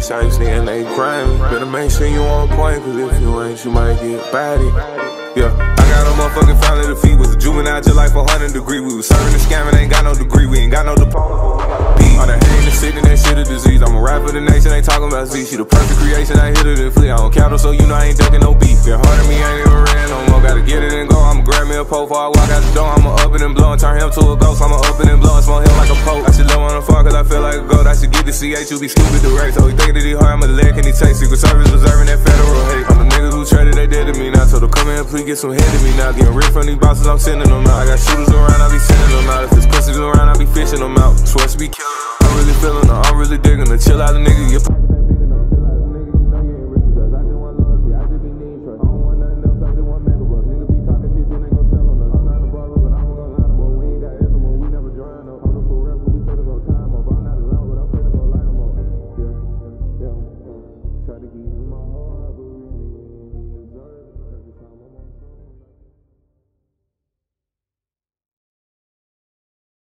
Same and they crime. Better make sure you on point, cause if you ain't, you might get body. Yeah, I got a motherfucking to feed. Was a juvenile just like 400 degree. We was serving the scamming, ain't got no degree. We ain't got no diploma. All that hate and and shit a disease. I'm a rapper the nation, ain't talking about Z. She the perfect creation, I hit it and flee. I don't count so you know I ain't ducking no beef. Get hard at me, I ain't even ran no more. Gotta get it and go. I'ma grab me a pole before I walk out the door. I'ma up it and blow and turn him to a ghost. I'ma up it and blow and smoke him like a pope. CH, you be stupid to race. So he thinking that he hard, I'ma leg can he take Secret Service reserving that federal hate. I'm the niggas who traded, they dead to me now. Told her come in, please get some head to me now. Getting rich from these bosses, I'm sending them out. I got shooters around, I be sending them out. If there's pussies around, I be fishing them out. Swear to be killing. I'm really feeling her, I'm really digging her. Chill out, a nigga, you